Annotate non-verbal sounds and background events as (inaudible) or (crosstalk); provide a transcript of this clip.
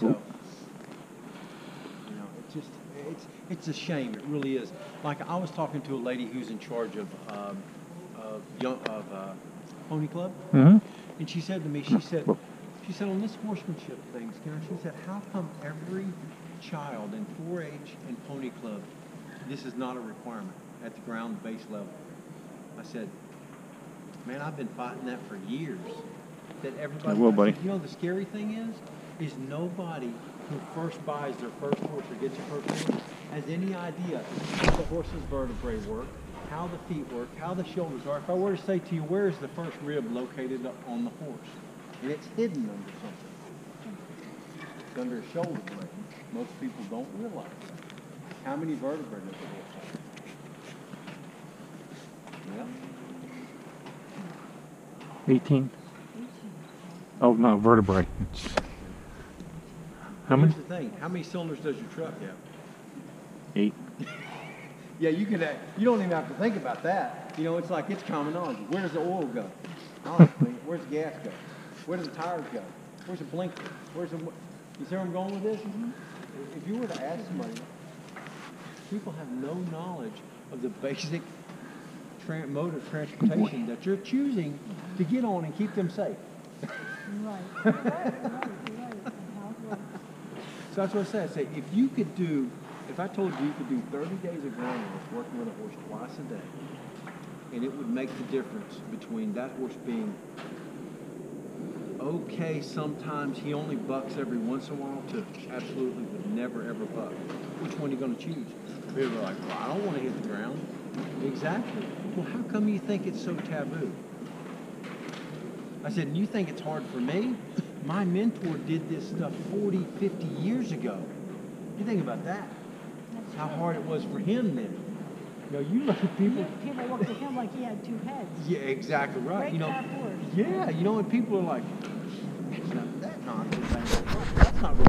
So, you know, it just, it's, it's a shame, it really is. Like, I was talking to a lady who's in charge of, um, of young, of, uh, Pony Club. Mm-hmm. And she said to me, she said, she said, on this horsemanship thing, Skinner, she said, how come every child in 4-H and Pony Club, this is not a requirement at the ground base level? I said, man, I've been fighting that for years. That everybody, I will, buddy. said, you know, the scary thing is, is nobody who first buys their first horse or gets a first horse has any idea how the horse's vertebrae work, how the feet work, how the shoulders are. If I were to say to you, where is the first rib located on the horse? And it's hidden under something. It's under a shoulder blade. Most people don't realize that. How many vertebrae does a horse have? Yeah. 18. Oh, no, vertebrae. It's, how many? Here's the thing, how many cylinders does your truck have? Eight. (laughs) Yeah, you can, uh, you don't even have to think about that. You know, it's like, it's common knowledge. Where does the oil go? Honestly, where's the gas go? Where does the tires go? Where's the blinker? Where's the, you see where I'm going with this? If you were to ask somebody, people have no knowledge of the basic tran mode of transportation that you're choosing to get on and keep them safe. Right, (laughs) right, right, right, and how it works. So that's what I said. I say if you could do, if I told you you could do 30 days of ground work working with a horse twice a day, and it would make the difference between that horse being okay sometimes he only bucks every once in a while to absolutely would never ever buck. Which one are you going to choose? People are like, well, I don't want to hit the ground. Exactly. Well, how come you think it's so taboo? I said, you think it's hard for me? (laughs) My mentor did this stuff 40, 50 years ago. You think about that. That's How true. hard it was for him then. You know, you look at people. You- People looked at him like he had two heads. Yeah, exactly right. Great you know, yeah, you know, and people are like, that's not that nonsense. That's not real